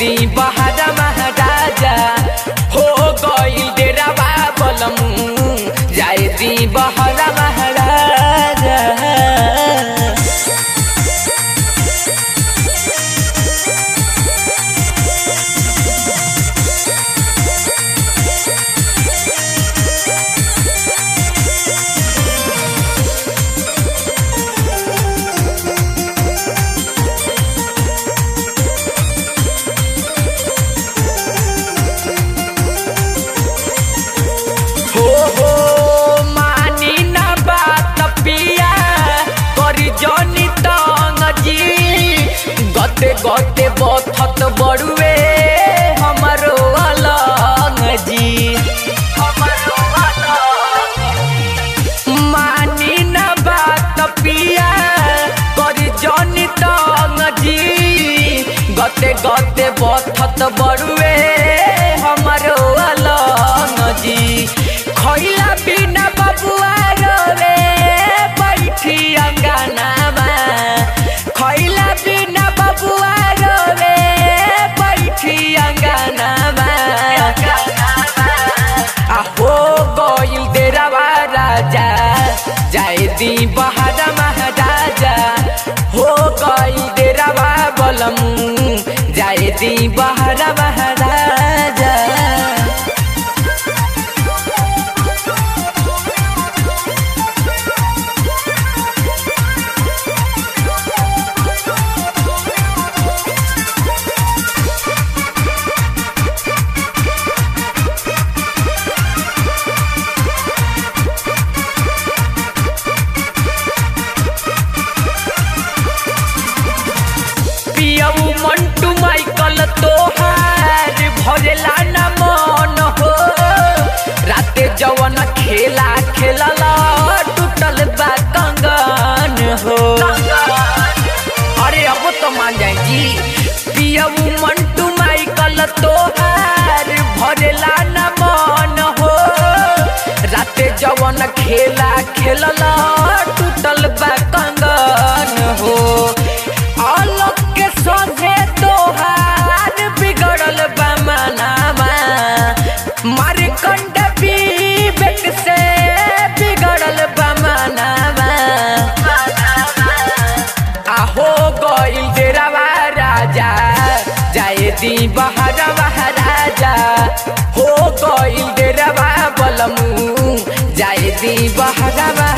दी बहारा महाराजा। हो गई डेरा बलमू से गते बथत बड़ुए, हमारो अलग जी मानी बात पिया कर जी गते गते बथत बड़ुए, हमारो अलग जी बलमू जाए दी बाहर महाराजा तोहार भरेला न मन हो। राते जवन खेला खेलल, टूटल बा कंगन हो। अरे अब तो मान जाए जी, पियऊ मंटू माइकल तोहार भरेला न मन हो। राते जवन खेला खेलल, टूटल दी बहरा जा। हो गइल डेरावा बलमू। जाए दी बहारा